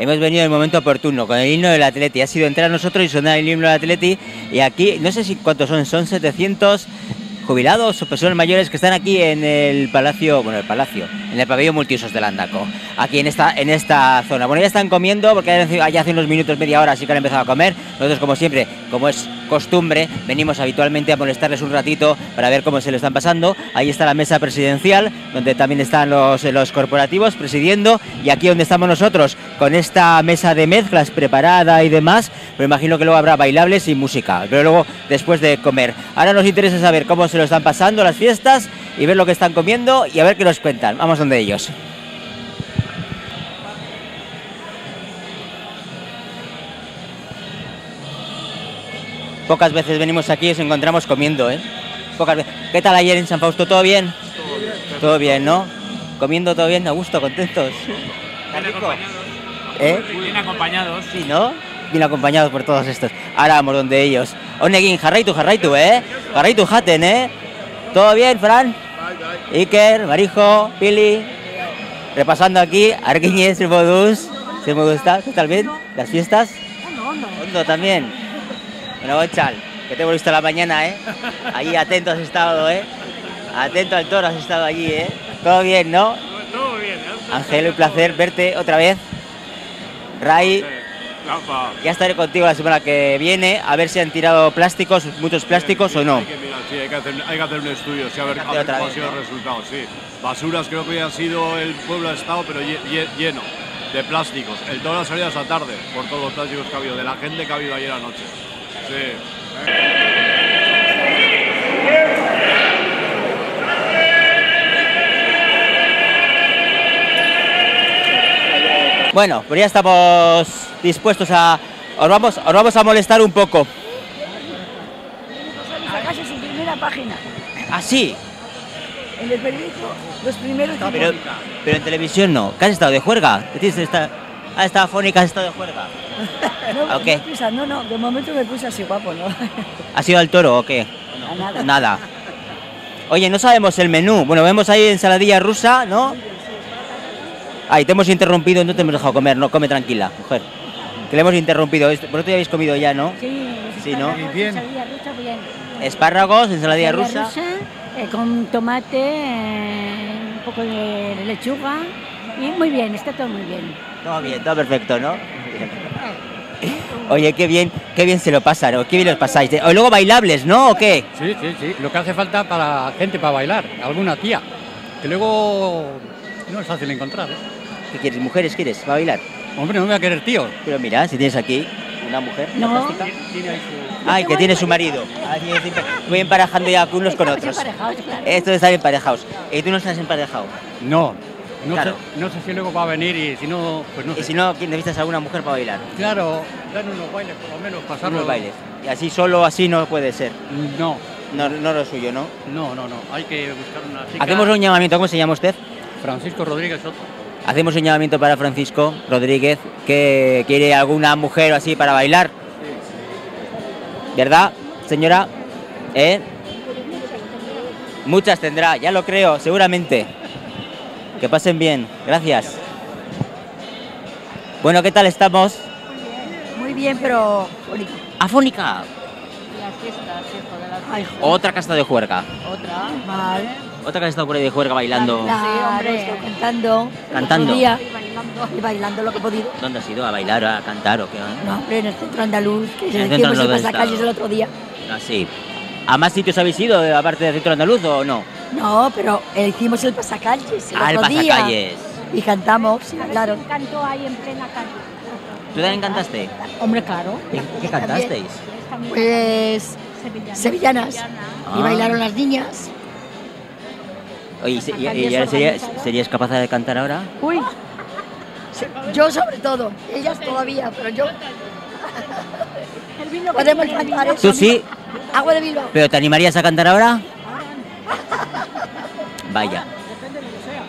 hemos venido en el momento oportuno, con el himno del Atleti. Ha sido entrar nosotros y sonar el himno del Atleti. Y aquí, no sé si cuántos son, son 700 jubilados o personas mayores que están aquí en el palacio, bueno, el palacio, en el pabellón multiusos del Andaco, aquí en esta, en esta zona. Bueno, ya están comiendo porque ya hace unos minutos, media hora, así que han empezado a comer. Nosotros, como siempre, como es costumbre, venimos habitualmente a molestarles un ratito para ver cómo se lo están pasando. Ahí está la mesa presidencial, donde también están los, los corporativos presidiendo, y aquí donde estamos nosotros, con esta mesa de mezclas preparada y demás, pero imagino que luego habrá bailables y música, pero luego después de comer. Ahora nos interesa saber cómo se lo están pasando las fiestas y ver lo que están comiendo y a ver qué nos cuentan. Vamos donde ellos. Pocas veces venimos aquí y nos encontramos comiendo, ¿eh? Pocas veces. ¿Qué tal ayer en San Fausto? ¿Todo bien? Todo bien, ¿no? Comiendo todo bien, a gusto, contentos. Bien acompañados. ¿Eh? Bien acompañados. Sí, ¿no? Bien acompañados por todos estos. Ahora vamos donde ellos. Onegin, jarraitu, jarraitu, ¿eh? Jarraitu jaten, ¿eh? ¿Todo bien, Fran? Iker, Marijo, Pili. Repasando aquí, Arquiñez, Modus. ¿Se me gusta? ¿Qué tal bien? ¿Las fiestas? Hondo también. Bueno, Gonchal, que te hemos visto la mañana, ¿eh? Ahí atento has estado, ¿eh? Atento al toro has estado allí, ¿eh? Todo bien, ¿no? Todo bien, ¿eh? Ángel, un placer verte otra vez. Ray. Ya estaré contigo la semana que viene a ver si han tirado plásticos, muchos plásticos o no. Hay que mirar, sí, hay que hacer, hay que hacer un estudio, sí, a ver, a ver cómo ha sido ¿no? el resultado, sí. Basuras creo que ha sido el pueblo ha estado, pero lle- lle- lleno de plásticos. El ha salido esta tarde por todos los plásticos que ha habido, de la gente que ha habido ayer anoche. Sí. Bueno, pues ya estamos dispuestos a... Os vamos, os vamos a molestar un poco. Su primera página. ¿Ah, sí? En el periódico, los primeros Pero, pero en televisión no. ¿Qué has estado de juerga? ¿Qué tienes esta... Ah, estaba fónica, has estado de juerga. no, puse- no, no, de momento me puse así guapo, ¿no? ¿Ha sido al toro o qué? A nada. Nada. Oye, no sabemos el menú. Bueno, vemos ahí ensaladilla rusa, ¿no? Ay, te hemos interrumpido, no te hemos dejado comer, no, come tranquila, mujer. Que le hemos interrumpido. Esto- Vosotros ya habéis comido ya, ¿no? Sí, Sí, ¿no? espárragos, Bien. ensaladilla rusa, bien. Espárragos, ensaladilla rusa. eh, con tomate, eh, un poco de lechuga y muy bien, está todo muy bien. Todo bien, todo perfecto, ¿no? Oye, qué bien, qué bien se lo pasan, ¿no? Qué bien los pasáis. O luego bailables, ¿no? ¿O qué? Sí, sí, sí. Lo que hace falta para gente para bailar, alguna tía. Que luego no es fácil encontrar. ¿eh? ¿Qué quieres? ¿Mujeres quieres? ¿Para bailar? Hombre, no me voy a querer tío. Pero mira, si tienes aquí una mujer No. fantástica. Ay, que tiene su marido. Ay, sí, sí, Voy emparejando ya unos con otros. emparejados, claro. Estos están emparejados. ¿Y tú no estás emparejado? No. No, Claro. sé, no sé si luego va a venir y si no, pues no Y sé. si no, ¿quién necesitas alguna mujer para bailar? Claro, dan unos bailes por lo menos, pasarlo. Unos bailes. Y así solo así no puede ser. No, No, no lo suyo, ¿no? no, no, no. Hay que buscar una chica. Hacemos un llamamiento. ¿Cómo se llama usted? Francisco Rodríguez Soto. Hacemos un llamamiento para Francisco Rodríguez que quiere alguna mujer o así para bailar. ¿Verdad, señora? ¿Eh? Muchas tendrá, ya lo creo, seguramente. Que pasen bien, gracias. Bueno, ¿qué tal estamos? Muy bien, pero. Afónica, La fiesta, hijo de la otra casta de juerga. Otra. mal. Otra que ha estado por ahí de juerga bailando. Claro, hombre. estoy cantando. Cantando. Día, bailando. y bailando lo que he podido. ¿Dónde has ido? ¿A bailar, a cantar o qué? No, hombre, en el centro andaluz, que En el se el andaluz pasacalles está. el otro día. Así. ¿A más sitios habéis ido, aparte del centro andaluz o no? No, pero eh, hicimos el pasacalles el Al otro día. pasacalles. Y cantamos, y bailaron. Cantó ahí en plena calle. ¿Tú también cantaste? Hombre, claro. ¿Qué, qué cantasteis? Pues sevillanas. Ah. Y bailaron las niñas. Oye, ¿y se- y- serías, serías capaz de cantar ahora? Uy, yo sobre todo, ellas todavía, pero yo. Podemos cantar eso. ¿Tú sí? Agua de Bilbao. ¿Pero te animarías a cantar ahora? Vaya.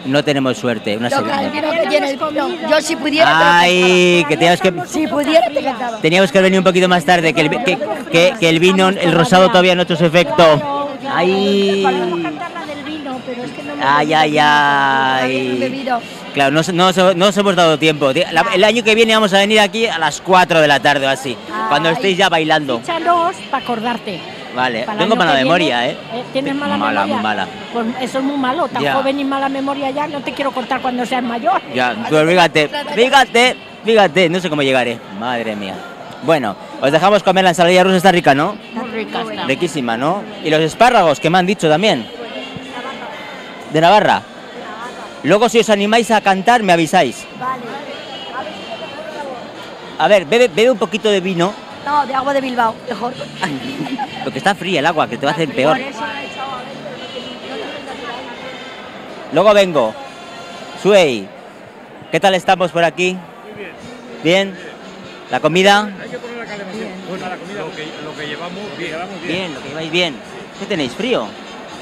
No tenemos suerte. Una segunda. vino. Yo si pudiera Ay, que teníamos que... Si pudiera te cantaba. Teníamos que venido un poquito más tarde, que el, vi- que, que- que el vino, el rosado todavía no ha hecho su efecto. Ay, ay, ay, ay. Claro, no, no, no os hemos dado tiempo. Ti- la- el año que viene vamos a venir aquí a las 4 de la tarde o así, cuando estéis ya bailando. Fíchanos para acordarte. Vale, Para tengo mala memoria, viene, ¿eh? ¿Tienes mala, Mala, memoria? muy mala. Pues eso es muy malo. Tan Ya. joven y mala memoria ya. No te quiero contar cuando seas mayor. Ya, tú fíjate, fíjate, fíjate, no sé cómo llegaré. Madre mía. Bueno, os dejamos comer la ensalada rusa, está rica, ¿no? Muy rica está. Riquísima, ¿no? Y los espárragos que me han dicho también. De Navarra. Luego si os animáis a cantar me avisáis. A ver, bebe, bebe un poquito de vino, No, de agua de Bilbao, mejor. porque está fría el agua, que te va a hacer peor. Luego vengo. Suey, ¿qué tal estamos por aquí? bien. ¿La comida? Hay que poner la calefacción. A la comida, lo que, lo que llevamos, bien. Llevamos bien. Bien, lo que lleváis bien. ¿Qué tenéis? ¿Frío?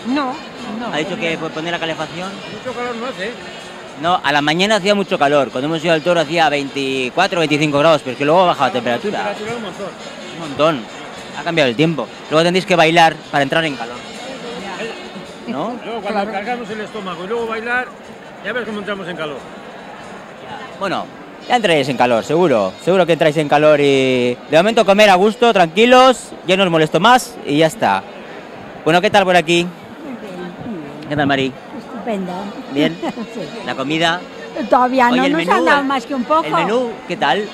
No, no. ¿Ha dicho que puede poner la calefacción? Mucho calor no hace, ¿eh? No, a la mañana hacía mucho calor. Cuando hemos ido al toro hacía 24, 25 grados, pero es que luego ha bajado la temperatura. Temperatura un montón. Un montón. Ha cambiado el tiempo. Luego tendréis que bailar para entrar en calor. ¿No? Luego cuando cargamos el estómago y luego bailar, ya ves cómo entramos en calor. Bueno, ya entráis en calor, seguro. Seguro que entráis en calor y de momento comer a gusto, tranquilos, ya no os molesto más y ya está. Bueno, ¿qué tal por aquí? ¿Qué tal, Mari? Estupendo. ¿Bien? Sí. ¿La comida? Todavía Oye, no el nos menú, han dado el- más que un poco. ¿El menú qué tal?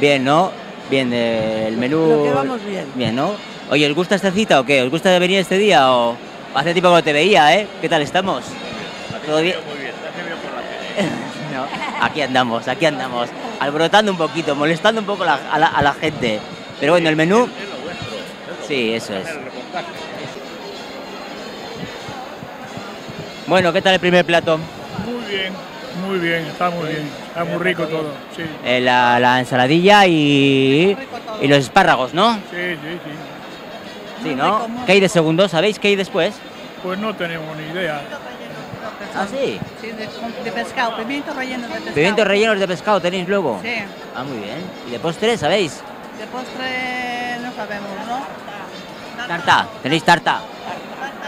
Bien, ¿no? Bien, eh, el menú... Lo que vamos bien. Bien, ¿no? Oye, ¿os gusta esta cita o qué? ¿Os gusta venir este día o...? Hace tiempo que no te veía, ¿eh? ¿Qué tal estamos? ¿Todo bien? Muy bien, te has veo por la tele. No, aquí andamos, aquí andamos, alborotando un poquito, molestando un poco la- a, la, a la gente. Pero bueno, el menú... Sí, eso es. Bueno, ¿qué tal el primer plato? Muy bien, muy bien, está muy bien, está muy rico todo, sí, Eh, la, la ensaladilla y, y los espárragos, ¿no? sí, sí, sí. Sí, ¿no? ¿Qué hay de segundo? ¿Sabéis qué hay después? Pues no tenemos ni idea. Ah, sí. Sí, de, de pescado, pimientos rellenos de pescado. Pimientos rellenos de pescado tenéis luego. Sí, Ah, muy bien. ¿Y de postre, sabéis? de postre no sabemos, ¿no? Tarta. ¿Tenéis tarta?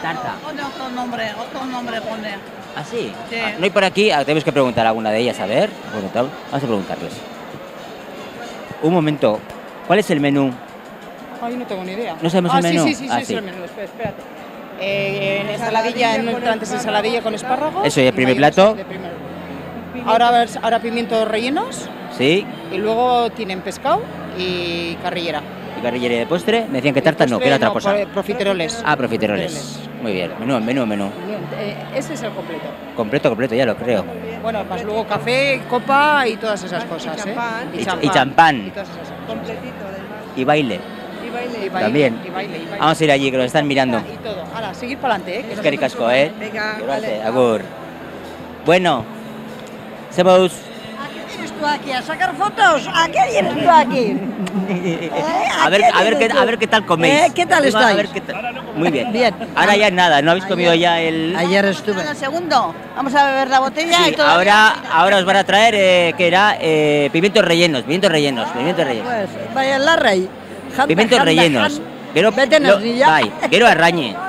Tarta. Pone otro nombre, otro nombre pone. ¿Ah, sí? Sí. Ah, no hay por aquí. Ah, tenemos que preguntar a alguna de ellas, a ver. Bueno, tal- vamos a preguntarles. Un momento. ¿Cuál es el menú? Ay, no tengo ni idea. ¿No sabemos ah, el menú? Sí, sí, sí, Ah, sí, sí. sí, el menú. Espera, espérate. Eh, en ensaladilla, no entrantes ensaladilla con espárragos. Eso, y el primer plato. de. Ahora, ahora pimientos rellenos Sí. y luego tienen pescado y carrillera. ¿Y carrillería de postre? Me decían que tarta no, que era otra cosa. Pro- Profiteroles. Ah, profiteroles. Muy bien. Menú, menú, menú. Eh, ese es el completo. Completo, completo, ya lo creo. Bueno, más luego café, copa y todas esas cosas, ¿eh? Y- y champán. Y todas esas cosas. Completito, además. Y baile. Y baile, y baile. También. Y baile, y baile. Vamos a ir allí, que nos están mirando. Y todo. Ahora, seguir para adelante, ¿eh? Es que ricasco, ¿eh? Venga, vale. agur. Bueno, somos... ¿A vienes tú aquí? ¿A sacar fotos? ¿A qué vienes tú aquí? ¿Eh? A ver, qué a ver, qué, a ver qué tal coméis. ¿Eh? ¿Qué tal a estáis? ver qué tal. Muy bien. Bien. Ahora ya nada, ¿no habéis comido ya el...? Ayer estuve. El segundo, vamos a beber la botella Sí, y todo. ahora, ahora os van a traer, eh, que era eh, pimientos rellenos, pimientos rellenos, pimientos rellenos. Pues, vaya la rey. Janda, Pimientos janda, rellenos. janda. Quiero, Vete lo- bai, quiero arrañe.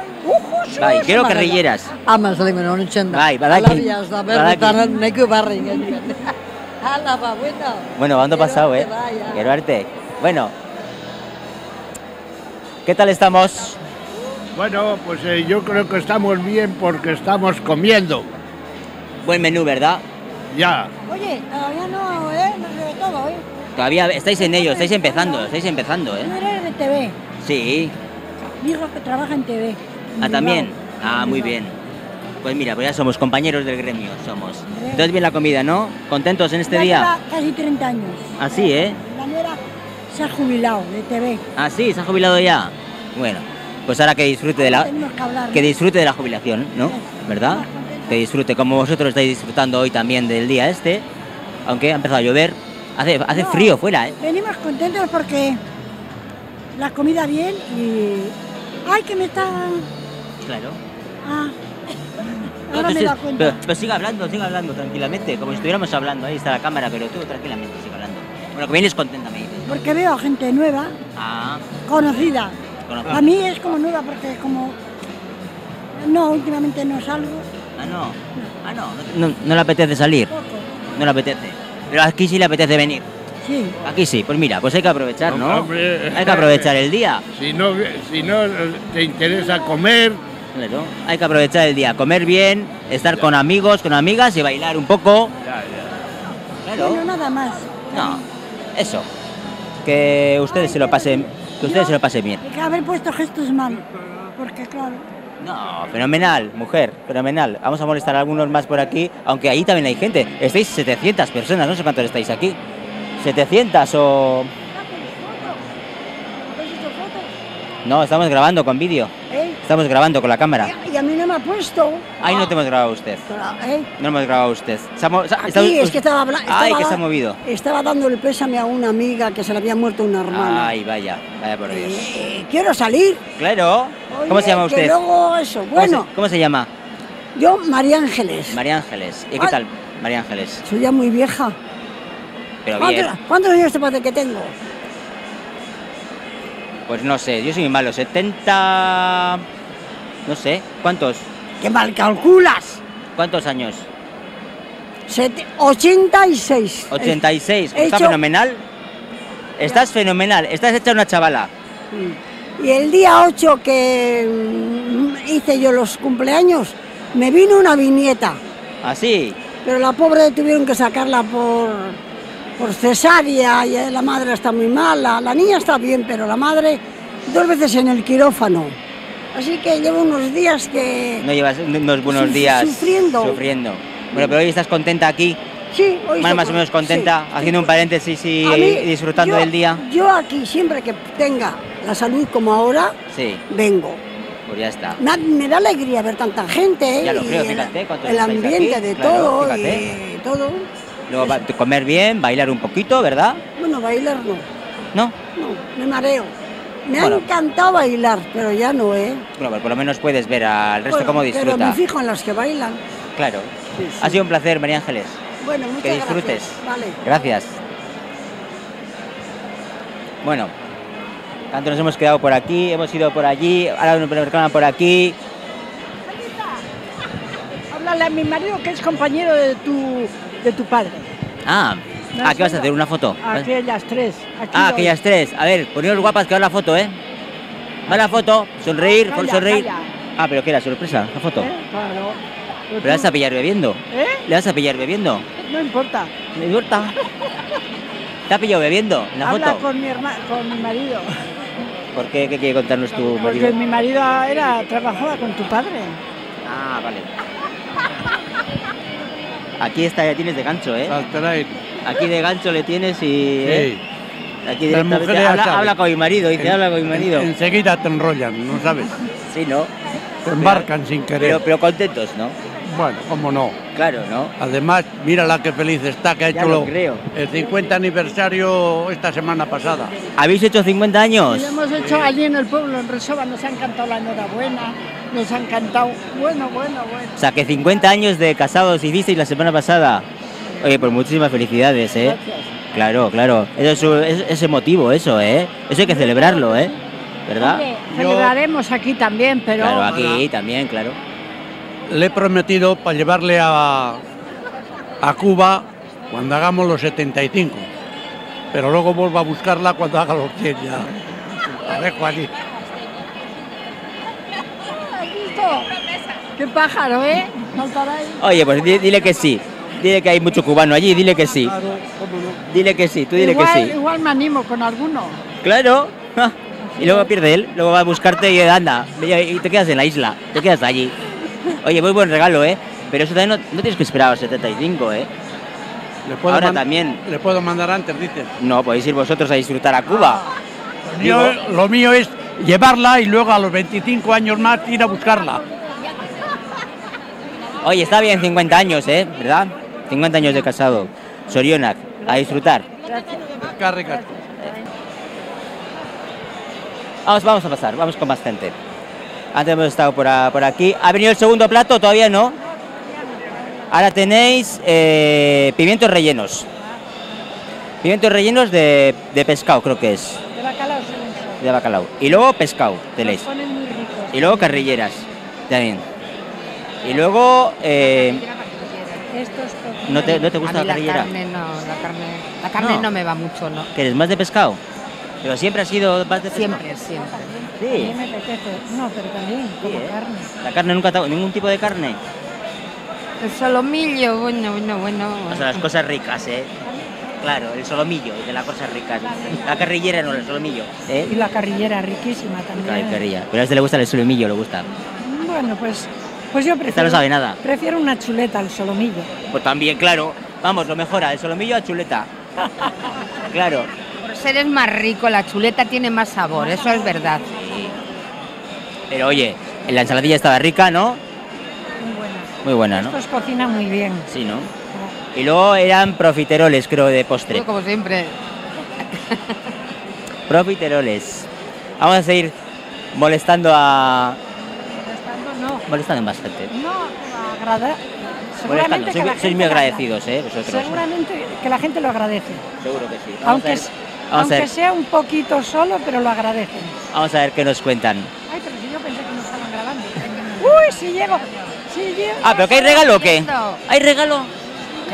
Bai, sus, quiero madre. carrilleras. Ama zalimena honetzen da. Bai, badaki. Alabiaz da, Badaki. berbetan neko barri bueno. ¿cuándo pasado, eh? vaya. Quiero arte. Bueno. ¿Qué tal estamos? Bueno, pues eh, yo creo que estamos bien porque estamos comiendo, Buen menú, ¿verdad? ya. Oye, todavía no, ¿eh? No se ve todo, ¿eh? Todavía estáis en ello, estáis empezando, estáis empezando, ¿eh? eres de TV. Sí. Mi hijo que trabaja en TV. Ah, también. Ah, muy bien. Pues mira, pues ya somos compañeros del gremio, somos. Entonces bien la comida, ¿no? ¿Contentos en este Ya día? casi 30 años. Así, ¿eh? La nuera se ha jubilado de TV. Ah, sí, se ha jubilado ya. Bueno, pues ahora que disfrute de la, que hablar. que disfrute de la jubilación, ¿no? ¿Verdad? Que disfrute, como vosotros estáis disfrutando hoy también del día este, aunque ha empezado a llover. Hace, hace No. frío fuera, ¿eh? Venimos contentos porque la comida bien y... ¡Ay, que me está... Claro. Ah. Ahora me Entonces, da cuenta. pero, pero siga hablando, siga hablando tranquilamente, como si estuviéramos hablando. Ahí está la cámara, pero tú tranquilamente siga hablando. Bueno, que vienes contenta, me dices. Porque veo a gente nueva, Ah, conocida. A mí es como nueva porque como... No, últimamente no salgo. Ah, no. Ah, no. No, no le apetece salir. No le apetece. Pero aquí sí le apetece venir. Sí. Aquí sí. Pues mira, pues hay que aprovechar, ¿no? Hombre. Hay que aprovechar el día. Si no, si no te interesa comer, Claro. Hay que aprovechar el día. Comer bien, estar con amigos, con amigas y bailar un poco. Claro. Bueno, nada más. No. Eso. Que ustedes se lo pasen. Que ustedes se lo pasen bien. Hay que haber puesto gestos mal. Porque claro. No, fenomenal, mujer, fenomenal. Vamos a molestar a algunos más por aquí, aunque ahí también hay gente. Estáis 700 personas, no sé cuántos estáis aquí. 700 o... No, estamos grabando con vídeo. Estamos grabando con la cámara. Y a mí no me ha puesto. Ahí no te hemos grabado usted. ¿Eh? No hemos grabado usted. Ha- Aquí está- es que estaba hablando. Ay, que se ha movido. Estaba dando el pésame a una amiga que se le había muerto una hermana. Ay, vaya, vaya por Dios. Eh, quiero salir. Claro. ¿Cómo se llama que usted? luego eso. ¿Cómo Bueno, se- ¿Cómo se llama? yo, María Ángeles. María Ángeles. ¿Y qué Ay. tal, María Ángeles? Soy ya muy vieja. Pero bien. ¿Cuántos, cuántos años te parece que tengo? Pues no sé, yo soy muy malo. 70... No sé, ¿cuántos? Que mal calculas. ¿Cuántos años? Sete- 86. 86. He Está hecho- fenomenal. Estás fenomenal. Estás hecha una chavala. Y el día 8 que mm, hice yo los cumpleaños, me vino una viñeta. Así. Pero la pobre tuvieron que sacarla por, por cesárea y eh, la madre está muy mala. La niña está bien, pero la madre dos veces en el quirófano. Así que llevo unos días que... No llevas unos buenos días sufriendo. sufriendo. Bueno, pero hoy estás contenta aquí. Sí, hoy Más, o menos contenta, sí. haciendo un paréntesis y mí, disfrutando yo- del día. Yo aquí, siempre que tenga la salud como ahora, Sí, vengo. pues ya está. Me, me da alegría ver tanta gente. Ya lo creo, fíjate El ambiente aquí, de claro, todo fíjate. y todo. Luego comer bien, bailar un poquito, ¿verdad? Bueno, bailar no. ¿No? No, me mareo. Me Bueno. ha encantado bailar, pero ya no, ¿eh? Bueno, pero por lo menos puedes ver al resto Bueno, cómo Pero disfruta. me fijo en las que bailan. Claro. Sí, sí. Ha sido un placer, María Ángeles. Bueno, muchas Que disfrutes. gracias. Vale. Gracias. Bueno, tanto nos hemos quedado por aquí, hemos ido por allí, ahora nos reclaman por aquí. Háblale a mi marido que es compañero de tu, de tu padre. Ah, ah, ¿qué vas a hacer? ¿Una foto? Aquellas tres. Aquí Ah, aquellas tres. A ver, poneros guapas que va la foto, ¿eh? Va la foto, sonreír, Calla, sonreír. calla. Ah, pero ¿qué era? ¿Sorpresa? ¿La foto? ¿Eh? Claro. ¿Pero le vas a pillar bebiendo? ¿Eh? ¿Le vas a pillar bebiendo? No importa. ¿Me importa? ¿Te ha pillado bebiendo en la Habla foto? con mi hermano, con mi marido. ¿Por qué? ¿Qué quiere contarnos tu Porque marido? mi marido era trabajaba con tu padre. Ah, vale. Aquí está, ya tienes de gancho, ¿eh? Aquí de gancho le tienes y... ¿eh? Aquí directamente habla, habla con mi marido, dice, En- habla con mi marido. en- enseguida te enrollan, ¿no sabes? Sí, ¿no? Te embarcan sin querer. Pero, pero contentos, ¿no? Bueno, cómo no. Claro, ¿no? Además, mira la que feliz está que ha Ya hecho lo lo- creo. el 50 aniversario esta semana pasada. ¿Habéis hecho 50 Y años? lo hemos hecho allí en el pueblo, en Resova, nos han cantado la enhorabuena, nos han cantado, bueno, bueno, bueno. O sea, que 50 años de casados hicisteis la semana pasada. Oye, pues muchísimas felicidades, ¿eh? Gracias. Claro, claro. Eso es, es, es emotivo, eso, ¿eh? Eso hay que celebrarlo, ¿eh? ¿Verdad? Hombre, celebraremos aquí también, pero... Claro, aquí también, claro. Le he prometido para llevarle a, a Cuba cuando hagamos los 75. Pero luego vuelvo a buscarla cuando haga los 100 ya. La dejo allí. ¿Has visto? Qué pájaro, ¿eh? Oye, pues di- dile que sí. Dile que hay mucho cubano allí, dile que sí. Dile que sí, tú dile igual, que sí. igual me animo con alguno. Claro. Y luego pierde él, luego va a buscarte y anda, y te quedas en la isla, te quedas allí. Oye, muy buen regalo, ¿eh? Pero eso también no, no tienes que esperar a los 75, ¿eh? ¿Le puedo Ahora también. Le puedo mandar antes, dices. No, podéis ir vosotros a disfrutar a Cuba. Lo mío, lo mío es llevarla y luego a los 25 años más ir a buscarla. Oye, está bien 50 años, ¿eh? ¿Verdad? 50 años de casado. Sorionak, a disfrutar. Carga. Vamos, vamos a pasar, vamos con más gente. Antes hemos estado por, a- por aquí. ¿Ha venido el segundo plato? Todavía no. Ahora tenéis eh, pimientos rellenos. Pimientos rellenos de, de pescado, creo que es. De bacalao hizo. De bacalao. Y luego pescado, tenéis. ponen muy ricos. Y luego carrilleras, también. Y luego, eh, Estos ¿no, te, ¿no te gusta a mí la la carne no, la carne, la carne No. no. me va mucho, ¿no? ¿Que eres más de pescado? Pero siempre ha sido más de pescado. Siempre, siempre. A Sí. mí me apetece. No, pero también como ¿eh? carne. La carne nunca te ningún tipo de carne. El solomillo, bueno, bueno, bueno. O sea, las cosas ricas, ¿eh? Claro, el solomillo de las cosas ricas. La carrillera no, el solomillo. Y ¿Eh? la carrillera riquísima también. Carrilla. Pero a este le gusta el solomillo, le gusta. Bueno, pues, pues yo prefiero. Esta no sabe nada. Prefiero una chuleta al solomillo. Pues también, claro. Vamos, lo mejora, el solomillo a chuleta. Claro. Por ser es más rico, la chuleta tiene más sabor, eso es verdad. Pero oye, la ensaladilla estaba rica, ¿no? Muy buena. Muy buena, ¿no? Estos cocinan muy bien. Sí, ¿no? Y luego eran profiteroles, creo, de postre. Como siempre. Profiteroles. Vamos a seguir molestando a... Molestando gente. No, agrada. Seguramente que Sois, muy agradecidos, ¿eh? Vosotros. Seguramente que la gente lo agradece. Seguro que sí. Vamos a Aunque, ver, s- vamos a aunque ver, sea un poquito solo, pero lo agradecen. vamos a ver qué nos cuentan. Ay, pero si yo pensé que no estaban grabando. Uy, si llego. Si llego. Ah, ¿pero que hay regalo o qué? ¿Hay regalo?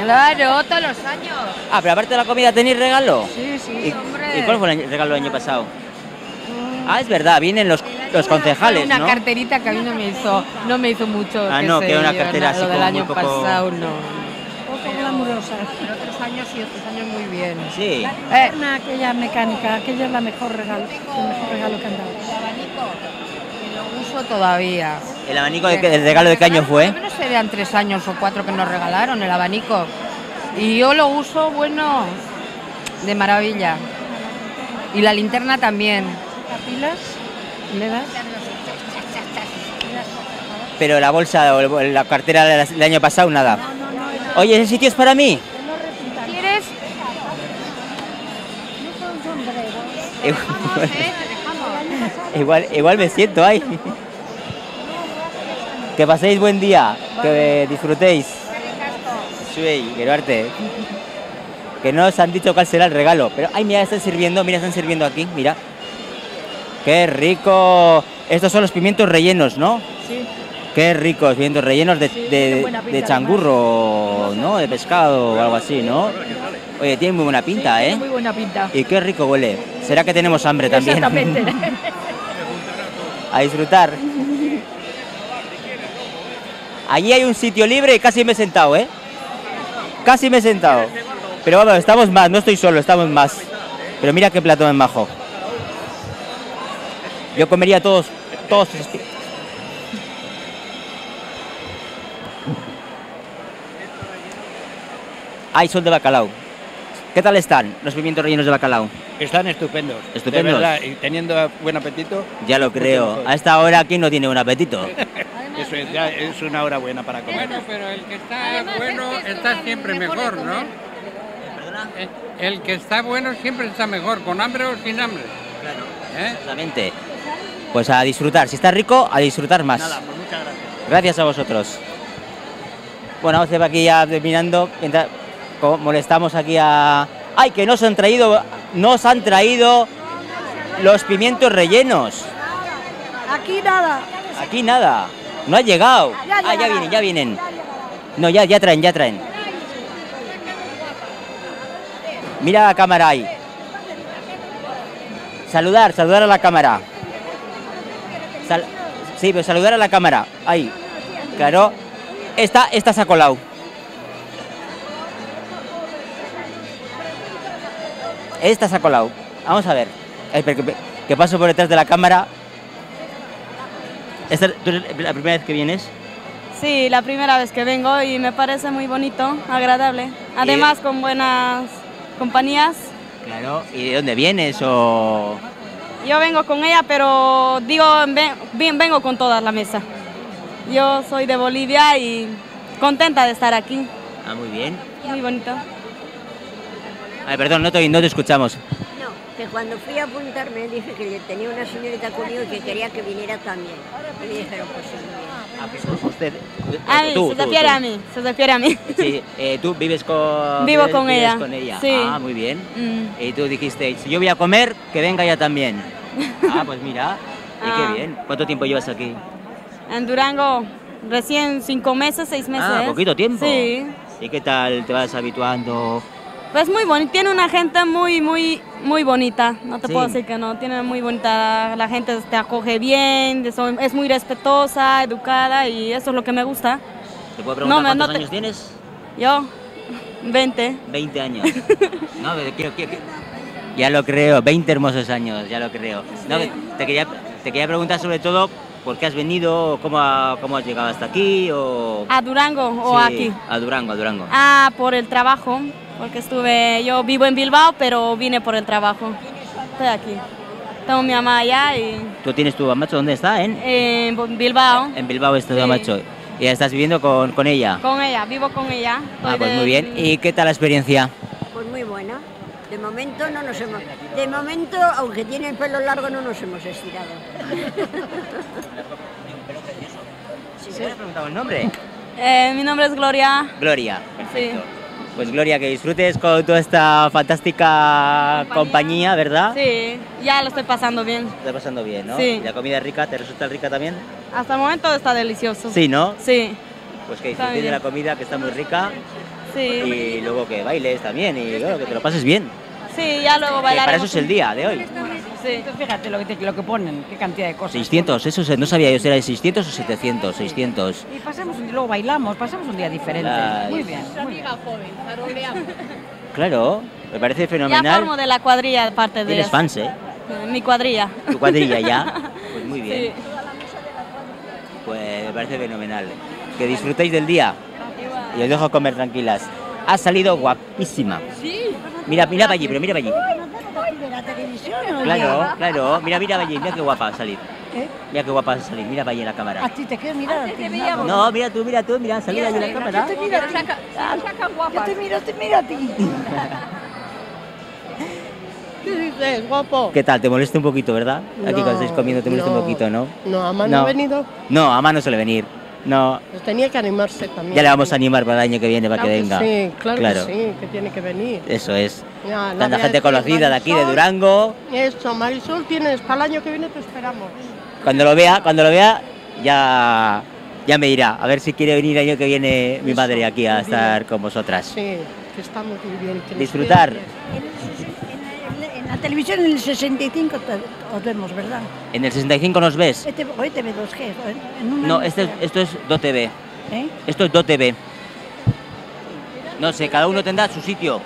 Claro, todos los años. Ah, pero aparte de la comida, ¿tenéis regalo? Sí, sí. ¿Y, hombre. y cuál fue el regalo del año pasado? Ah, es verdad, vienen los, los concejales, Una ¿no? carterita que a mí no me hizo, no me hizo mucho. Ah, qué no, que era una cartera así Lo del como año poco- pasado, no. Poco glamurosa. Pero otros años sí, otros años muy bien. Sí. Eh, Una, aquella mecánica, aquella es la mejor regalo, el mejor regalo que han dado. que lo uso todavía. ¿El abanico de, el regalo de qué año fue? Menos serían tres años o cuatro que nos regalaron el abanico. Y yo lo uso, bueno, de maravilla. Y la linterna también. pilas? ¿Le das? Pero la bolsa o la cartera del año pasado, nada. Oye, ¿ese sitio es para mí? ¿Quieres? Igual, igual, igual me siento ahí. Que paséis buen día, que disfrutéis. Sí, quiero arte. Que no os han dicho cuál será el regalo. Pero, ay, mira, están sirviendo, mira, están sirviendo aquí, mira. Qué rico. Estos son los pimientos rellenos, ¿no? Sí. Qué ricos, pimientos rellenos de, Sí, de- de changurro, ¿no? De pescado o algo así, ¿no? Oye, tiene muy buena pinta, ¿eh? Muy buena pinta. Y qué rico huele. ¿Será que tenemos hambre también? Exactamente. A disfrutar. Allí hay un sitio libre y casi me he sentado, ¿eh? Casi me he sentado. Pero vamos, estamos más, no estoy solo, estamos más. Pero mira qué plato más majo. Yo comería todos, todos esos pi- Ay, son de bacalao. ¿Qué tal están los pimientos rellenos de bacalao? Están estupendos. Estupendos. De verdad, y teniendo buen apetito, Ya lo creo. A esta hora aquí no tiene un apetito. eso es, ya es una hora buena para comer. Bueno, pero el que está bueno está siempre mejor, ¿no? Eh, El que está bueno siempre está mejor, con hambre o sin hambre. ¿Eh? Exactamente. Pues a disfrutar. Si está rico, a disfrutar más. Nada, pues muchas gracias. Gracias a vosotros. Bueno, vamos a ir aquí ya terminando. Mientras molestamos aquí a. ¡Ay, que nos han traído! Nos han traído los pimientos rellenos. Aquí nada. Aquí nada. No ha llegado. Ya ah, ya vienen, ya vienen. No, ya, ya traen, ya traen. Mira la cámara ahí. Saludar, saludar a la cámara. Sal- sí, pero saludar a la cámara. Ahí. Claro. Esta, esta se ha colado. Esta se ha colado. Vamos a ver. Ay, que paso por detrás de la cámara. ¿Esta ¿tú eres la primera vez que vienes? Sí, la primera vez que vengo y me parece muy bonito, agradable. Además con buenas compañías. Claro. ¿Y de dónde vienes? O... Yo vengo con ella, pero digo, ven- vengo con toda la mesa. Yo soy de Bolivia y contenta de estar aquí. Ah, muy bien. Muy bonito. Ay, perdón, no te, no te escuchamos. No, que cuando fui a apuntarme dije que tenía una señorita conmigo que quería que viniera también. Y me dijeron, pues sí, muy bien. Ah, pues usted. A mí, Tú, se refiere a mí, se refiere a mí. Sí, eh, tú vives con. Vivo con vives ella, con ella. sí. Ah, muy bien. Mm. Y tú dijiste, si yo voy a comer, que venga ella también. Ah, pues mira. Y Ah. qué bien. ¿Cuánto tiempo llevas aquí? En Durango, Recién cinco meses, seis meses. Ah, poquito tiempo. Sí. ¿Y qué tal te vas habituando? Pues muy bonito, tiene una gente muy, muy, muy bonita, no te Sí. puedo decir que no, tiene muy bonita, la gente te acoge bien, es muy respetuosa, educada y eso es lo que me gusta. ¿Te puedo preguntar cuántos no te- años tienes? Yo, 20. 20 años. no, pero quiero, quiero- quiero- Ya lo creo, 20 hermosos años, ya lo creo. No, te, quería, te quería preguntar sobre todo por qué has venido, cómo, ha- cómo has llegado hasta aquí o... ¿A Durango o Sí, aquí? A Durango, a Durango. Ah, por el trabajo, porque estuve, yo vivo en Bilbao, pero vine por el trabajo. Estoy aquí. Tengo mi mamá allá y ¿Tú tienes tu amacho? ¿Dónde está? En, en Bilbao, en Bilbao está tu Sí. amacho. ¿Y estás viviendo con, con ella? con ella, vivo con ella. Ah, pues de- muy bien. ¿Y qué tal la experiencia? Pues muy buena. De momento no nos hemos... De momento, aunque tiene el pelo largo, no nos hemos estirado. ¿Se has preguntado el nombre? Eh, mi nombre es Gloria. Gloria. Sí. Pues Gloria, que disfrutes con toda esta fantástica compañía, ¿verdad? Sí, ya lo estoy pasando bien. Te está pasando bien, ¿no? Sí. ¿Y la comida es rica? ¿Te resulta rica también? Hasta el momento está delicioso. Sí, ¿no? Sí, Pues que disfrutes de la comida, que está muy rica. sí. Y luego que bailes también y claro, que te lo pases bien. Sí, ya luego bailaremos. para eso es el día de hoy. Sí. Fíjate lo que, te- lo que ponen, qué cantidad de cosas. 600, eso se- no sabía yo si era de 600 o 700, 600. Y pasamos, un- luego bailamos, pasamos un día diferente. Ay. Muy bien. muy bien. Claro, me parece Ya fenomenal. formo de la cuadrilla parte de Tienes eso. fans, ¿eh? Mi cuadrilla. Tu cuadrilla ya. Pues muy bien. Sí. Pues me parece fenomenal. Que disfrutéis del día. Y os dejo comer tranquilas. Ha salido guapísima. Sí. Mira, mira para allí, pero mira para allí. de la televisión. ¿o Claro, claro. Mira, mira para allí. Mira qué guapa va a salir. ¿Eh? Mira qué guapa va a salir. Mira para allí en la cámara. A ti te quiero mirar. a ti, No, mira tú, mira tú, mira, salida allí en la cámara. Yo te miro a ti. Yo te miro, te miro a ti. ¿Qué dices, guapo? ¿Qué tal? ¿Te molesta un poquito, verdad? Aquí cuando estáis comiendo te molesta no. un poquito, ¿no? No, Ama no ha venido. No, Ama no suele venir. No. Pues tenía que animarse también. Ya le vamos a animar para el año que viene para Claro que venga. Sí, claro, que sí, que tiene que venir. Eso es. Ya, Tanta gente conocida de aquí, de. Durango. Eso, Marisol, tienes, para el año que viene te esperamos. Cuando lo vea, cuando lo vea, ya, ya me dirá. A ver si quiere venir el año que viene mi madre aquí a estar con vosotras. Sí, que estamos muy bien. que Disfrutar. La televisión en el 65 te- os vemos, ¿verdad? En el 65 nos ves. Este, hoy te ve 2G. En No, este, esto es DoTV. ¿Eh? Esto es DoTV. No sé, cada uno tendrá su sitio.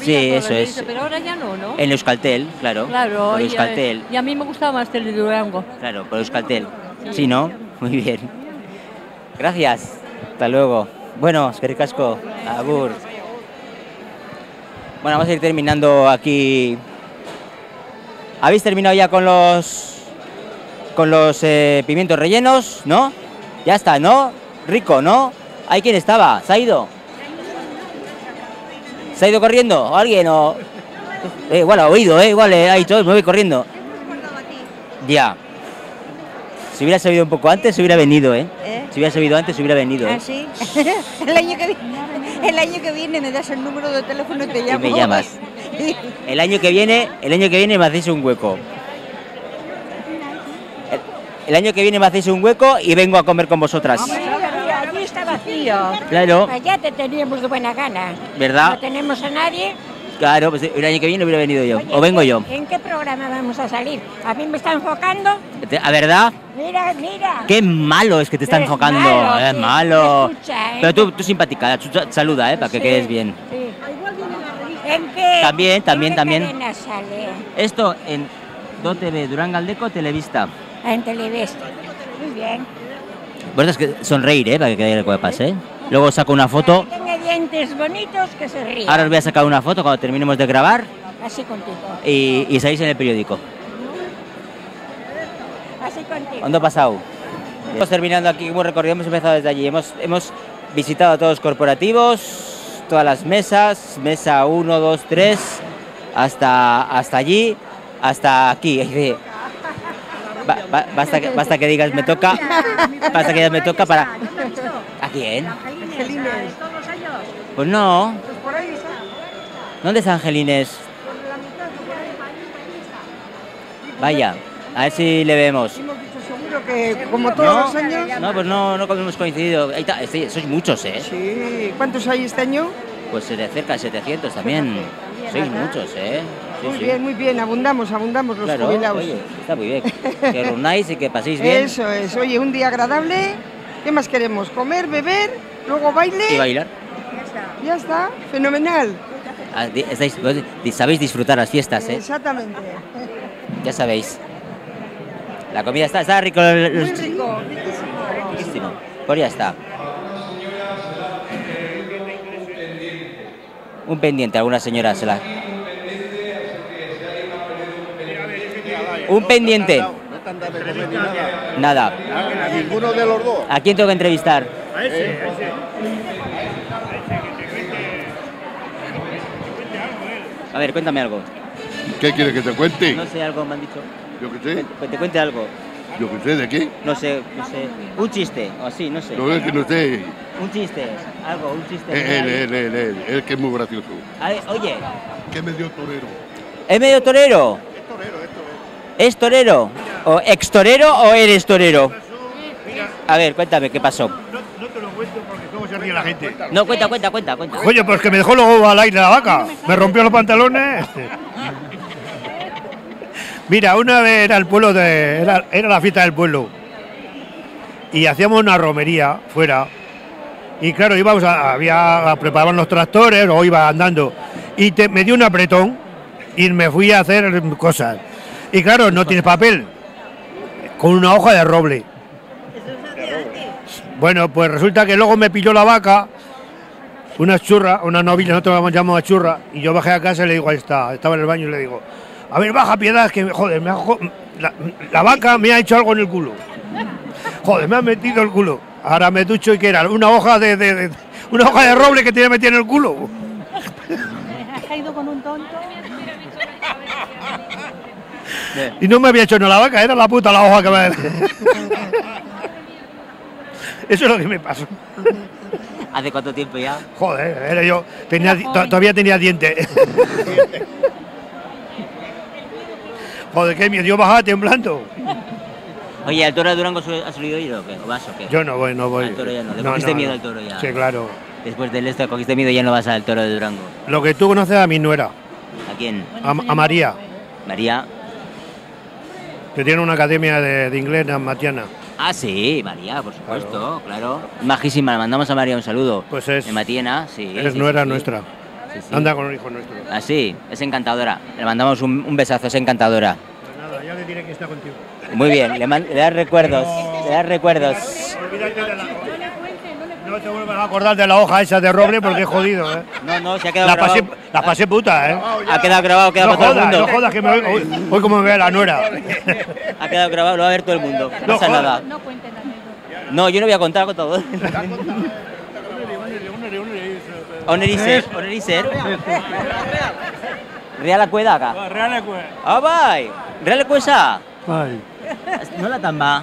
Sí, eso es. Pero ahora ya no, ¿no? En Euskaltel, claro. Claro, Por y, Euskaltel. y a mí me gustaba más Tele Durango. Claro, por Euskaltel. Sí, ¿no? Muy bien. Gracias. Hasta luego. Bueno, es que ricasco. Agur. Bueno, vamos a ir terminando aquí. ¿Habéis terminado ya con los con los eh, pimientos rellenos? ¿No? Ya está, ¿no? Rico, ¿no? ¿Hay quien estaba? ¿Se ha ido? ¿Se ha ido corriendo? ¿O alguien? O... Eh, igual ha oído, ¿eh? Igual eh, ha dicho, me voy corriendo. Ya. Si hubiera sabido un poco antes, se hubiera venido, ¿eh? Si hubiera sabido antes, se hubiera venido, ¿Ah, ¿eh? sí? el, año que, vi- el año que viene me das el número de teléfono y te llamo. me llamas. El año que viene, el año que viene me hacéis un hueco. El, el año que viene me hacéis un hueco y vengo a comer con vosotras. Allí está vacío. Claro. Allá te teníamos de buena gana. ¿Verdad? No tenemos a nadie. Claro, pues el año que viene hubiera venido yo. O vengo yo. ¿En qué programa vamos a salir? A mí me está enfocando. ¿A verdad? Mira, mira. Qué malo es que te está Es enfocando. malo, es sí, malo. escucha, ¿eh? Pero tú, tú simpática, saluda, ¿eh? Para que Sí, quedes bien. sí. ¿En qué? También, también, ¿en qué también. sale? Esto en DoTV, Durán Galdeco, Televista. En Televista. Muy bien. Bueno, es que sonreír, ¿eh? Para que quede guapas, ¿eh? Luego saco una foto. Dientes bonitos que se ríen. Ahora os voy a sacar una foto cuando terminemos de grabar Así contigo. y, y salís en el periódico. Así contigo. ¿Dónde ha pasado? Estamos terminando aquí, hemos recorrido, hemos empezado desde allí. Hemos, hemos visitado a todos los corporativos, todas las mesas, mesa 1, 2, 3, hasta, hasta allí, hasta aquí. Ba- ba- basta, que, basta que digas me toca, basta que digas me toca para... ¿A quién? Pues no. ¿Dónde está Angelines? Vaya, a ver si le vemos. que como todos los años. No, pues no, no hemos coincidido. Ahí está, sí, sois muchos, ¿eh? Sí. ¿Cuántos hay este año? Pues de cerca de 700 también. Sois ¿verdad? muchos, ¿eh? Sí, muy sí. bien, muy bien, abundamos, abundamos los Claro, jubilados. oye, está muy bien. Que reunáis y que paséis bien. Eso es, oye, un día agradable. ¿Qué más queremos? Comer, beber, luego baile. Y bailar. Ya está, fenomenal. Ah, estáis- sabéis disfrutar las fiestas, ¿eh? Exactamente. Ya sabéis. La comida está, está rico. los- Muy rico. riquísimo. Pues ya está. Un pendiente, alguna señora se la. Un pendiente. Nada. A ninguno de los dos. ¿A quién tengo que entrevistar? A ese, a ese. A ver, cuéntame algo. ¿Qué quieres que te cuente? No sé, algo me han dicho. Yo qué sé. Que te cuente algo. Yo qué sé, ¿de qué? No sé, no sé. Un chiste, o así, no sé. No es que no sé. Un chiste, algo, un chiste. Él, él, él, él, él, que es muy gracioso. A ver, oye, ¿Qué me dio torero? ¿es medio torero? ¿Es torero? ¿O ex torero o eres torero? A ver, cuéntame, ¿qué pasó? No te lo cuento la gente. No, cuenta, cuenta, cuenta, cuenta. Oye, pues que me dejó luego al aire la vaca. Me rompió los pantalones. Mira, una vez era el pueblo de. Era, era la fiesta del pueblo. Y hacíamos una romería fuera. Y claro, íbamos a, había, a preparar los tractores o iba andando. Y te- me dio un apretón y me fui a hacer cosas. Y claro, no tienes papel. Con una hoja de roble. Bueno, pues resulta que luego me pilló la vaca, una churra, una novilla, nosotros la llamamos churra, y yo bajé a casa y le digo, ahí está, estaba en el baño y le digo, a ver, baja piedad, que joder, me ha la, la vaca me ha hecho algo en el culo. Joder, me ha metido el culo. Ahora me ducho y que era una hoja de, de- de- una hoja de roble que tenía metida en el culo. Has caído con un tonto. Y no me había hecho no la vaca, era la puta la hoja que me... Eso es lo que me pasó. ¿Hace cuánto tiempo ya? Joder, era yo, tenía, to- todavía tenía dientes. Joder, qué miedo, yo bajaba temblando. Oye, ¿al toro de Durango has subido ir o qué? ¿O vas o qué? Yo no voy, no voy. Al toro ya no, le No, cogiste no, miedo no. al toro ya. Sí, claro. Después del esto cogiste miedo y ya no vas al toro de Durango. Lo que tú conoces a mi nuera, ¿A quién? a, a María, María. que tiene una academia de, de inglés en Matiana. Ah, sí, María, por supuesto, claro. Majísima, le mandamos a María un saludo. Pues es. De Matiena, sí. Es sí, nuera sí, nuestra. Sí. Anda con un hijo nuestro. Ah, sí, es encantadora. Le mandamos un, un besazo, es encantadora. Nada, ya le diré que está contigo. Muy bien, le, man- le das recuerdos, le das recuerdos. No te vuelvas a acordar de la hoja esa de roble porque es jodido, ¿eh? No, no, se ha quedado La pasé, grabado. la pasé puta, ¿eh? Ha quedado grabado, queda no para todo el jodas, mundo. no jodas, que me voy, hoy, hoy como me ve la nuera. Ha quedado grabado, lo va a ver todo el mundo. No No pasa jodas. nada. No, yo no voy a contar con todo. Oneriser, Oneriser. Real Acueda acá. Real Ecue. Ah, bai. Real Acuesa. Bai. Nola tamba?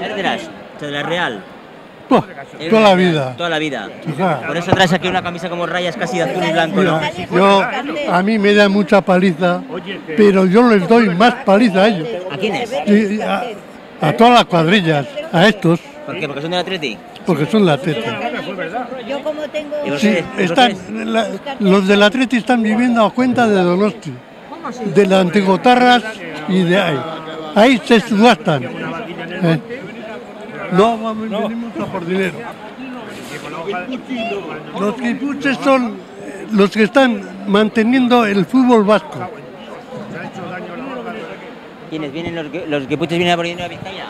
Erderaz, de la Real. Toda la vida. Toda la vida. Por eso traes aquí una camisa como rayas casi de azul y blanco, ¿no? Yo, a mí me da mucha paliza, pero yo les doy más paliza a ellos. ¿A quiénes? Y a, a todas las cuadrillas, a estos, ¿Por qué? ¿Porque son del Atleti? porque son la teta. Yo como tengo... ¿Y vos Sí, están, la- los del Atleti están viviendo a cuenta de Donosti, de la Antigotarras y de ahí. Ahí se subastan. ¿eh? No, vamos, venimos a por dinero. Los guipuches son eh, los que están manteniendo el fútbol vasco. ¿Quiénes vienen? Los, los guipuches vienen a por dinero a Vizcaya.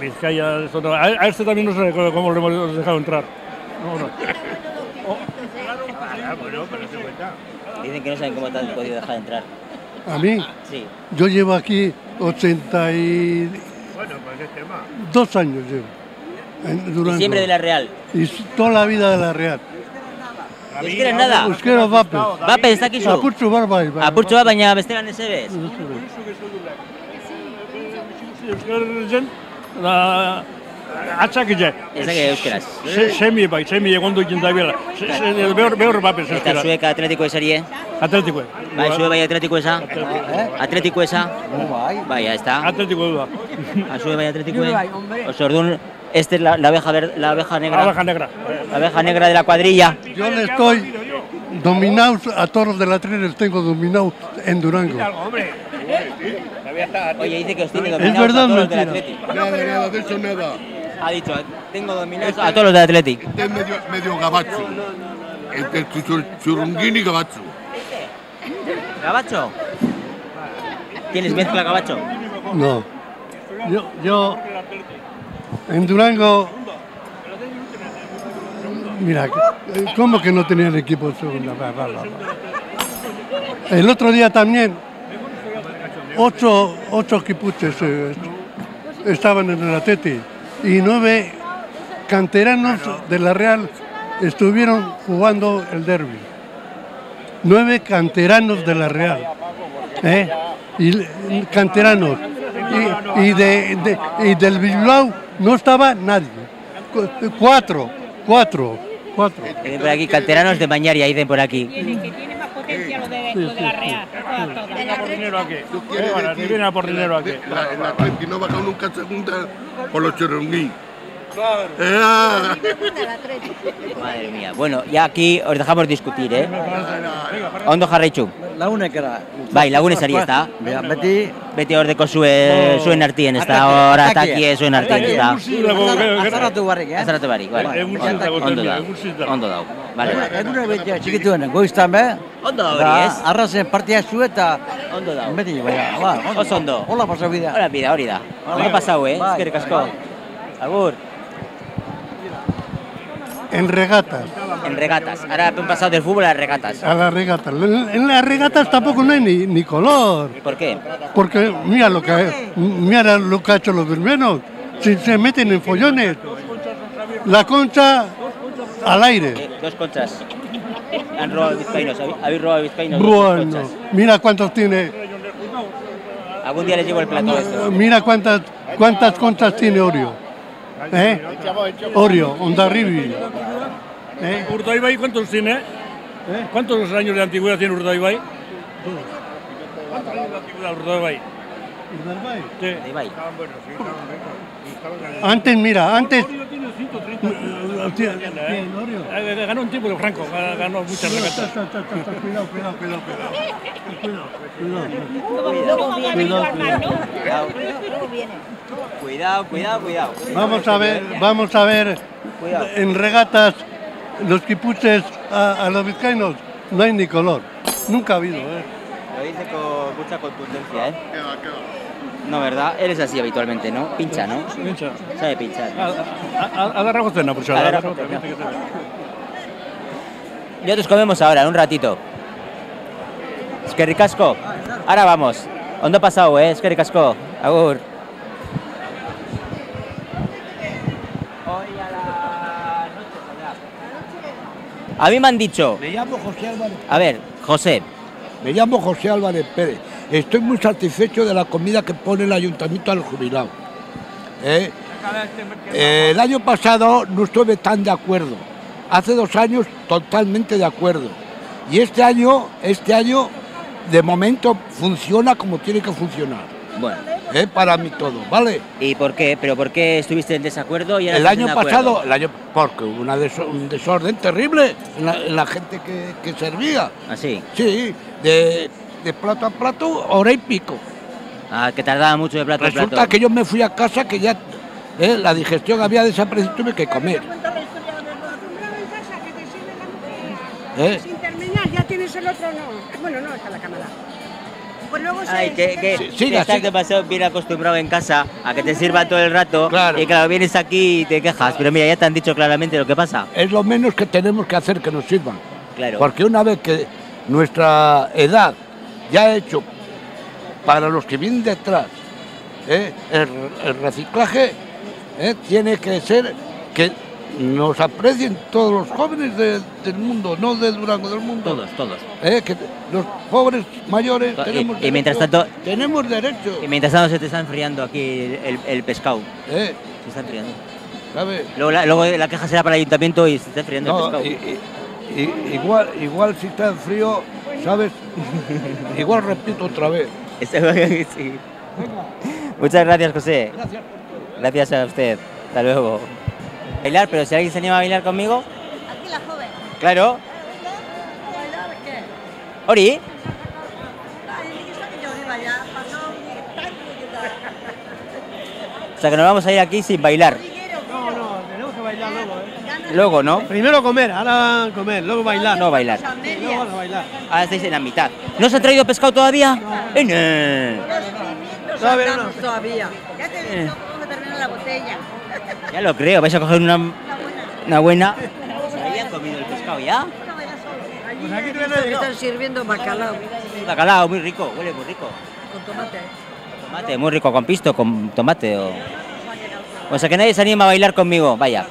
Vizcaya, eso no- a a este también no sé cómo lo hemos dejado entrar. No, no. Dicen que no saben cómo te han podido dejar entrar. A mí, Sí. yo llevo aquí 82 Bueno, pues tema. años llevo. en Y Durango. siempre de la Real. Y toda la vida de la Real. Ez kira nada. Euskera bape. Bape, ez dakizu. Apurtxo bar bai. bai. Apurtxo bat, baina bestelan ez ebez. Euskal Herrian, da, Atzakitze. Ez dakit euskeraz. Se- Semi bai, semi egon du jinda bela. Se- se- Behor, behor Eta euskera. zuek atletiko esarie? Atletiko. Bai, zuek bai atletiko esa? Atletiko esa? Bai. Bai, ya está. Atletiko du da. A zuek bai atletiko Bai, bai. Oso, orduan, este es la, la, abeja ver- la abeja negra. Abeja negra. La abeja negra de la cuadrilla. Yo le estoy dominados a todos los de la tren, les tengo dominados en Durango. Oye, dice que os tiene Es dominados verdad, a del. Nada, nada, de eso nada. Ha dicho, tengo dominados a todos los del Atleti. Este es medio, medio gabacho. Este es chur- churrunguín y gabacho. ¿Gabacho? ¿Tienes mezcla gabacho? No. Yo, yo en Durango, mira, ¿cómo que no tenían equipo en segunda? El otro día también, ocho, ocho equipuches eh, estaban en el Atleti y nueve canteranos de la Real estuvieron jugando el derby. Nueve canteranos de la Real. ¿eh? Y, canteranos. Y, de, y del Bilbao no estaba nadie. Cu- Cuatro, cuatro, cuatro. Dicen por aquí, canteranos de Mañaria, dicen por aquí. Potencia lo de, lo de la Real. Viene a por dinero aquí. Quiere Ahora, decir si viene a por que dinero la- aquí. la- El Atleti no ha bajado nunca a segunda por los churrunguín. Eh, ah. Madre mía. Bueno, ya aquí os dejamos discutir, ¿eh? Ondo jarraitu. Lagunekera. Bai, lagunez ari ez da. Bea, beti... Beti ordeko zue, zuen artien, ez da, hor atakie zuen artien, ez da. Azarratu barrik, eh? Azaratu barik, bai. Ondo da, ondo da. Vale, vale. Egune beti txikituen, goiztan be. Ondo da hori, ez? Arrazen partia zu eta... Ondo da. Beti, baina, ba, ondo. Oso ondo. Hola pasau bidea. Hola bida, hori da. Ondo pasau, eh? Bai, Eskerrik asko. Agur. En regatas, En regatas. Ahora han pasado del fútbol a las regatas. a las regatas. En las regatas tampoco no hay ni, ni color. ¿Por qué? Porque mira lo que, mira lo que ha hecho los birmenos. Si se meten en follones. La concha al aire. Eh, dos conchas. Han robado vizcaínos. ¿Habéis robado vizcaínos? Bueno, mira cuántos tiene, Algún día les llevo el plato esto. mira cuántas, cuántas conchas tiene Orio. ¿Eh? Orio, Ondarribi. ¿Eh? Urdaibai, ¿cuántos tiene? ¿Cuántos años de antigüedad tiene Urdaibai? ¿Cuántos años de antigüedad Urdaibai? Sí. Urdaibai. Antes, mira, antes. Eh, Ganó un tiempo de Franco, ga- ganó muchas regatas. Cuidado, cuidado, cuidado, Cuidado, cuidado, cuidado. Vamos a ver, vamos a ver Cuidado. en regatas los quipuches a, a los vizcaínos no hay ni color. Nunca ha habido, ¿eh? Lo dice con mucha contundencia, ¿eh? No, ¿verdad? Eres así habitualmente, ¿no? Pincha, ¿no? Pincha. Sabe pinchar. A dar ragocena, por A favor. ragocena. Nosotros comemos ahora, en un ratito. Es que ricasco. Ahora vamos. Ondo pasado, ¿eh? Es que ricasco. Agur. A mí me han dicho. Me llamo José Álvarez. A ver, José. Me llamo José Álvarez Pérez. Estoy muy satisfecho de la comida que pone el ayuntamiento al jubilado. ¿Eh? Eh, el año pasado no estuve tan de acuerdo. Hace dos años totalmente de acuerdo. Y este año, este año, de momento funciona como tiene que funcionar. Bueno. ¿Eh? Para mí todo, ¿vale? ¿Y por qué? ¿Pero por qué estuviste en desacuerdo? Y ahora El en año pasado, el año, porque hubo una deso- un desorden terrible en la, en la gente que, que servía. ¿Así? Sí, de, de plato a plato, hora y pico. Ah, que tardaba mucho de plato a Resulta plato. que yo me fui a casa que ya eh, la digestión había desaparecido y tuve que comer. ¿Eh? Sin terminar, ya tienes el otro, no. Bueno, no, está la cámara. Pues luego se... Ay, que, que, Sí, que estás demasiado bien acostumbrado en casa a que te sirvan todo el rato y claro, vienes aquí y te quejas. Pero mira, ya te han dicho claramente lo que pasa. Es lo menos que tenemos que hacer que nos sirvan. Claro. Porque una vez que nuestra edad ya ha hecho para los que vienen detrás ¿eh? el, el reciclaje ¿eh? tiene que ser que nos aprecien todos los jóvenes de- del mundo, no de Durango, del mundo. Todos, todos. ¿Eh? Que los pobres mayores Y- tenemos y mientras derecho- tanto- Tenemos derecho. Y mientras tanto se te está enfriando aquí el, pescado. Se está enfriando. Luego la, luego la queja será para el ayuntamiento y se está friendo el pescado. igual, igual si está en frío, ¿sabes? igual repito otra vez. Sí. Muchas gracias, José. Gracias a usted. Hasta luego. Bailar, pero si alguien se anima a bailar conmigo. Aquí la joven. Claro. Ori. O sea que nos vamos a ir aquí sin bailar. No, no, tenemos que bailar luego, ¿eh? Luego, ¿no? Primero comer, ahora comer, luego bailar. No bailar. Vas a bailar. Ahora estáis en la mitad. ¿No os ha traído pescado todavía? Eh, no. Todavía no. Todavía. Ya te he dicho cómo termina la botella. Ya lo creo. Vais a coger una, una buena. ¿Se habían comido el pescado ya? Pues aquí están sirviendo bacalao Bacalao, muy rico. Huele muy rico. con tomate. Tomate, muy rico, con pisto, con tomate o... O sea que nadie se anima a bailar conmigo, vaya.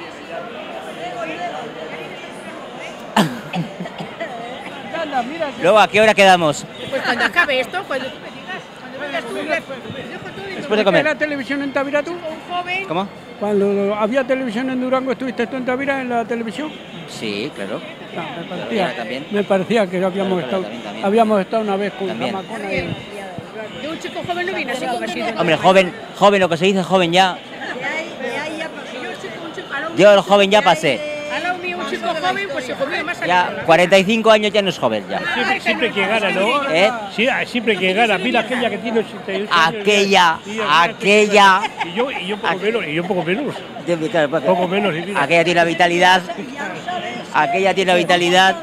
Anda, mira. Luego, ¿a qué hora quedamos? Pues cuando acabe esto, cuando tú me digas, cuando vengas tú, dejo todo y Después de comer. ¿Era televisión en Tavira tú? un joven. ¿Cómo? Cuando había televisión en Durango, ¿estuviste tú en Tavira en la televisión? Sí, claro. No, me Tavira parecía, también. me parecía que habíamos Claro, estado, también, también. habíamos estado una vez con y... De un chico joven no viene así como así. Hombre, joven, joven, lo que se dice joven ya. Yo el joven ya pasé. Chico joven, pues se comió más Ya, 45 años ya no es joven ya. Siempre, siempre que gana, ¿no? ¿Eh? Sí, ah, siempre que gana. Mira aquella que tiene 88 años. Aquella, mira, aquella. Y yo, y yo poco menos, y yo poco menos. Poco Poco menos, y mira. Aquella tiene la vitalidad. Aquella tiene la vitalidad.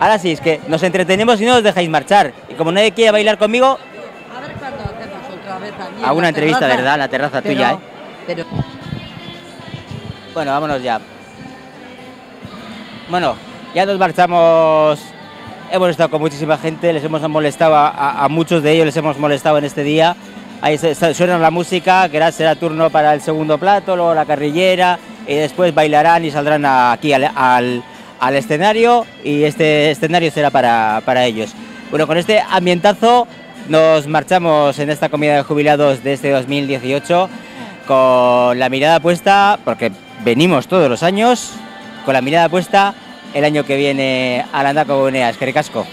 Ahora sí, es que nos entretenemos y no os dejáis marchar. Y como nadie quiere bailar conmigo, A ver cuándo hacemos otra vez allí. a en una la entrevista, terraza. ¿verdad? La terraza Pero- tuya, ¿eh? Pero Bueno, vámonos ya. Bueno, ya nos marchamos. Hemos estado con muchísima gente, les hemos molestado a, muchos de ellos, les hemos molestado en este día. Ahí suena la música, que será turno para el segundo plato, luego la carrillera, y después bailarán y saldrán aquí al, al- al escenario, y este escenario será para, para ellos. Bueno, con este ambientazo nos marchamos en esta comida de jubilados de este 2018 con la mirada puesta, porque venimos todos los años, con la mirada puesta el año que viene a Landako Gunea. Es que ricasco.